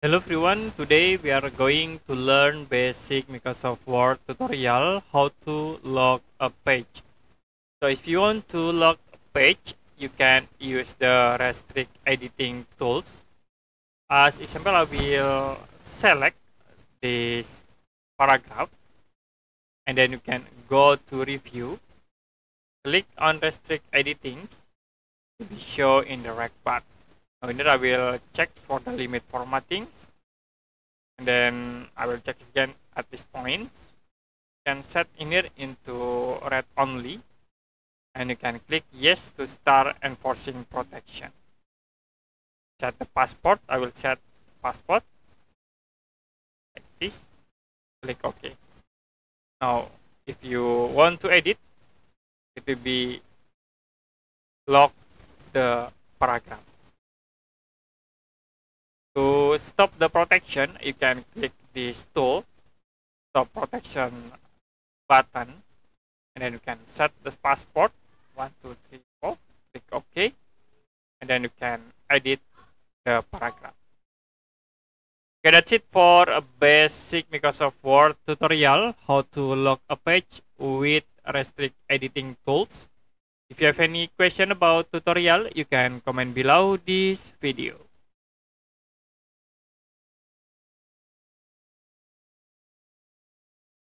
Hello everyone, today we are going to learn basic Microsoft Word tutorial how to log a page. So if you want to log a page, you can use the restrict editing tools. As example, I will select this paragraph and then you can go to review, click on restrict editing to be shown in the rec bar. Now here I will check for the limit formatting and then I will check again at this point. Can set in here into read only. And you can click yes to start enforcing protection. Set the passport. I will set passport. Like this. Click OK. Now if you want to edit it will be lock the paragraph to stop the protection, you can click this tool, stop protection button, and then you can set the passport, one, two, three, four, click OK, and then you can edit the paragraph. Okay, that's it for a basic Microsoft Word tutorial, how to log a page with restrict editing tools. If you have any question about tutorial, you can comment below this video.